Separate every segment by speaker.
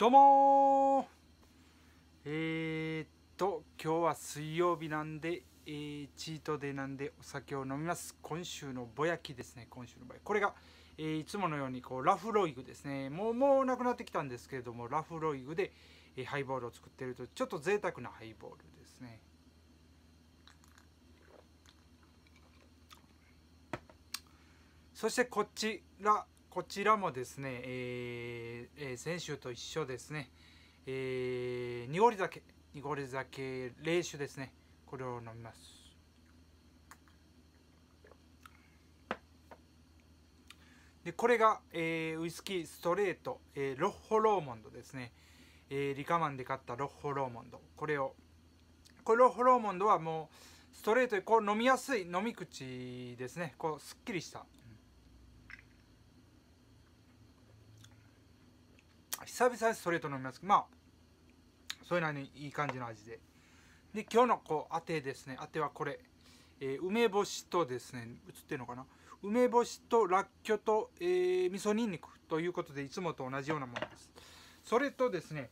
Speaker 1: どうもえー、っと今日は水曜日なんで、えー、チートデーなんでお酒を飲みます。今週のぼやきですね。今週のぼやき。これが、えー、いつものようにこうラフロイグですね。もうもうなくなってきたんですけれどもラフロイグで、えハイボールを作ってるとちょっと贅沢なハイボールですね。そしてこちらこちらもですね、えーえ、先週と一緒ですね、えー、濁り酒濁り酒冷酒ですねこれを飲みます。でこれが、えー、ウイスキーストレート、えー、ロッホローモンドですね、えー、リカマンで買ったロッホローモンド。これをこれロッホローモンドはもうストレートでこう飲みやすい飲み口ですね。こうすっきりした久々にストレート飲みます。まあそういうのにいい感じの味で。で今日のこうあてですねあてはこれ、えー、梅干しとですね映ってるのかな？梅干しとらっきょと、えー、味噌にんにくということでいつもと同じようなものです。それとですね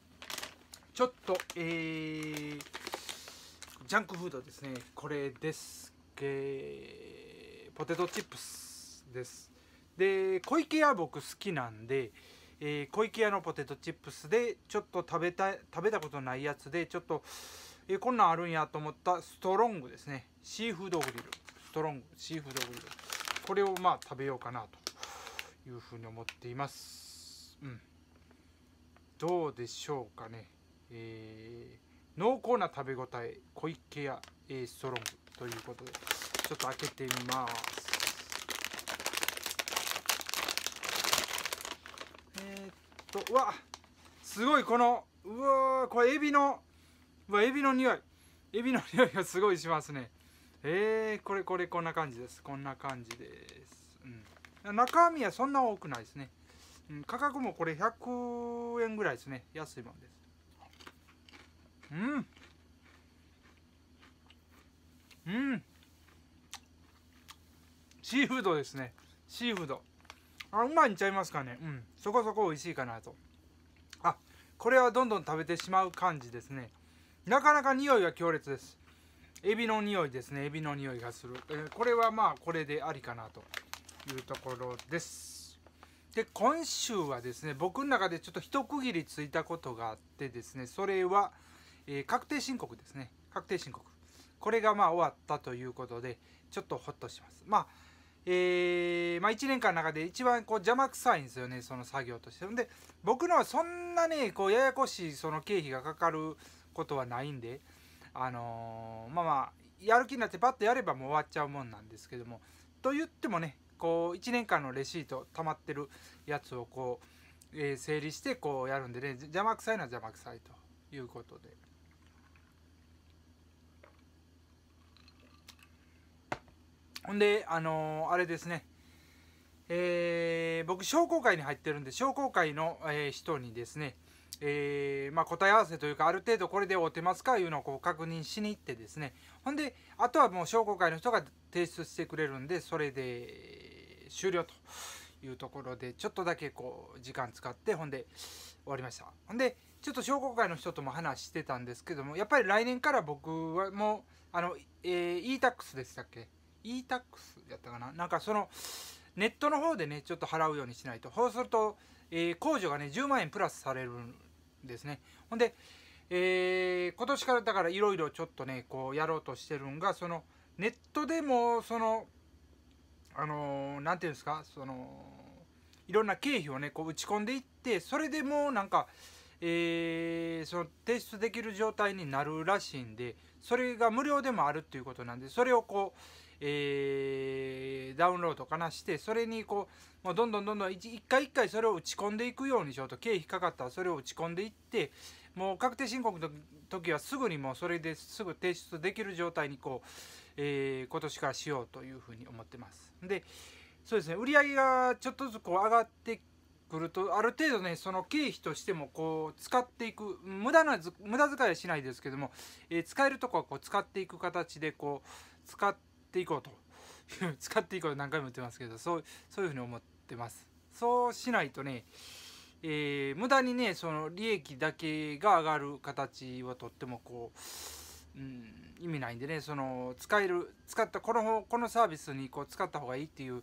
Speaker 1: ちょっとえー、ジャンクフードですね。これです、えー、ポテトチップスです。で小池屋僕好きなんでえー、小池屋のポテトチップスでちょっと食べた食べたことないやつでちょっと、えー、こんなんあるんやと思ったストロングですね。シーフードグリル。ストロング。シーフードグリル。これをまあ食べようかなというふうに思っています。うん。どうでしょうかね。えー、濃厚な食べ応え。小池屋、えー、ストロングということで。ちょっと開けてみます。とうわすごいこのうわこれエビのうわエビの匂い。エビの匂いがすごいしますね。えー、これこれこんな感じです。こんな感じです、うん、中身はそんな多くないですね、うん、価格もこれ100円ぐらいですね。安いもんです。うん。うん。シーフードですね。シーフード。あうまいんちゃいますかね。うん。そこそこ美味しいかなと。あこれはどんどん食べてしまう感じですね。なかなか匂いが強烈です。エビの匂いですね。エビの匂いがする、えー、これはまあこれでありかなというところです。で今週はですね僕の中でちょっと一区切りついたことがあってですねそれは、えー、確定申告ですね。確定申告。これがまあ終わったということでちょっとホッとします。まあえー、まあ、1年間の中で一番こう邪魔くさいんですよねその作業としてで僕のはそんなねこうややこしいその経費がかかることはないんであのー、まあまあやる気になってパッとやればもう終わっちゃうもんなんですけどもと言ってもねこう1年間のレシート溜まってるやつをこう、えー、整理してこうやるんでね邪魔くさいのは邪魔くさいということで。ほんで、あのー、あれですね、えー、僕、商工会に入ってるんで、商工会の、えー、人にですね、えー、まあ、答え合わせというか、ある程度これで合うてますかいうのをこう確認しに行ってですね、ほんで、あとはもう商工会の人が提出してくれるんで、それで終了というところで、ちょっとだけこう、時間使って、ほんで、終わりました。ほんで、ちょっと商工会の人とも話してたんですけども、やっぱり来年から僕はもう、あの、え、e-tax でしたっけ？E-tax やったかな？なんかそのネットの方でねちょっと払うようにしないと。そうすると、えー、控除がね10万円プラスされるんですね。ほんで、えー、今年からだからいろいろちょっとねこうやろうとしてるんがそのネットでもそのあの何、ー、て言うんですか？そのいろんな経費をねこう打ち込んでいってそれでもなんかえー、その提出できる状態になるらしいんでそれが無料でもあるっていうことなんでそれをこうえー、ダウンロードかなしてそれにこうもうどんどんどんどん一回一回それを打ち込んでいくようにしようと経費かかったらそれを打ち込んでいってもう確定申告の時はすぐにもうそれですぐ提出できる状態にこう、えー、今年からしようというふうに思ってます。でそうですね売り上げがちょっとずつこう上がってくるとある程度ねその経費としてもこう使っていく無駄な無駄遣いはしないですけども、えー、使えるとこはこう使っていく形でこう使ってっていこうと。使っていこうと何回も言ってますけどそうそういうふうに思ってます。そうしないとねえー、無駄にねその利益だけが上がる形をとってもこう、うん、意味ないんでねその使える使ったこのこのサービスにこう使った方がいいっていう、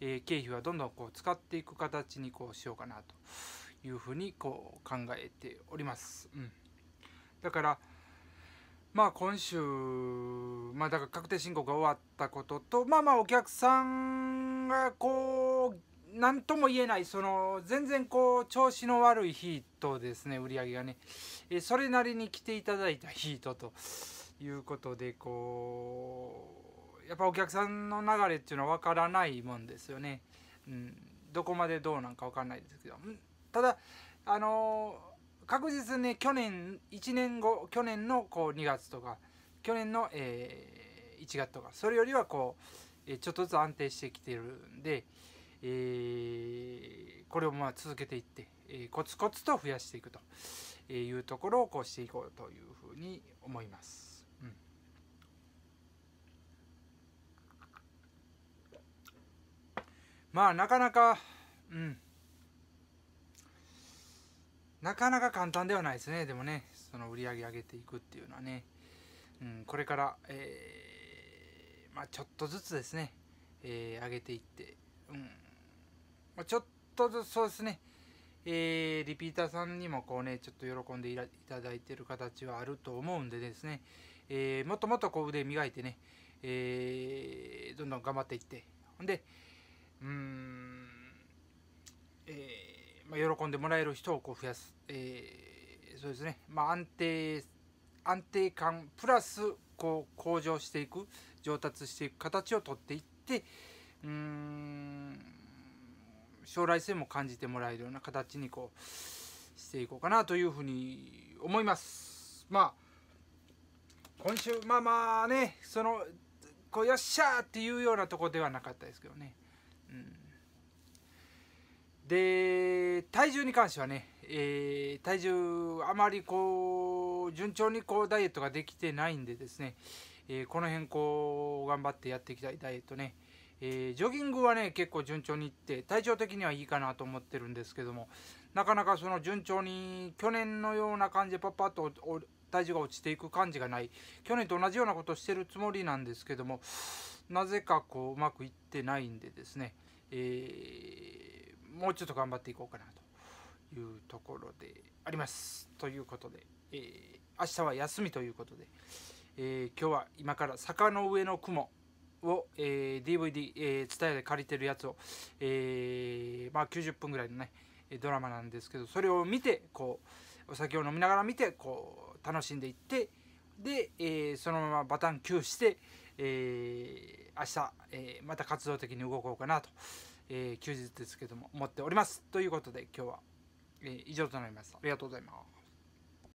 Speaker 1: えー、経費はどんどんこう使っていく形にこうしようかなというふうにこう考えております。うん、だからまあ今週、まあだから確定申告が終わったことと、まあまあお客さんがこう、何とも言えない、その全然こう調子の悪い日とですね、売り上げがね、えそれなりに来ていただいた日とということで、こう、やっぱお客さんの流れっていうのは分からないもんですよね。うん、どこまでどうなんか分かんないですけど。ただ、あのー確実に去年1年後去年のこう2月とか去年の、えー、1月とかそれよりはこう、えー、ちょっとずつ安定してきてるんで、えー、これをまあ続けていって、えー、コツコツと増やしていくというところをこうしていこうというふうに思います。まあなかなかうんなかなか簡単ではないですね。でもねその売り上げ上げていくっていうのはね、うん、これから、えー、まあ、ちょっとずつですね、えー、上げていって、うん。まあ、ちょっとずつそうですね、えー、リピーターさんにもこうねちょっと喜んでいただいてる形はあると思うんでですね、えもっともっとこう腕磨いてね、えどんどん頑張っていって。ほんでうーんえーまあ、喜んでもらえる人をこう増やす、えー、そうですね、まあ、安定安定感プラスこう向上していく上達していく形をとっていってうん将来性も感じてもらえるような形にこうしていこうかなというふうに思います。まあ今週まあまあねそのこうよっしゃーっていうようなとこではなかったですけどね。うんで体重に関してはね、えー、体重あまりこう順調にこうダイエットができてないんでですね、えー、この辺こう頑張ってやっていきたいダイエットね、えー、ジョギングはね結構順調にいって体調的にはいいかなと思ってるんですけどもなかなかその順調に去年のような感じでパッパッと体重が落ちていく感じがない去年と同じようなことをしてるつもりなんですけどもなぜかこううまくいってないんでですね、えーもうちょっと頑張っていこうかなというところであります。ということで、えー、明日は休みということで、えー、今日は今から坂の上の雲を、えー、DVD、えー、伝えで借りてるやつを、えー、まあ90分ぐらいのねドラマなんですけどそれを見てこうお酒を飲みながら見てこう楽しんでいってで、えー、そのままバタンキューして、えー、明日、えー、また活動的に動こうかなとえー、休日ですけども持っております。ということで今日は、えー、以上となります。ありがとうございます。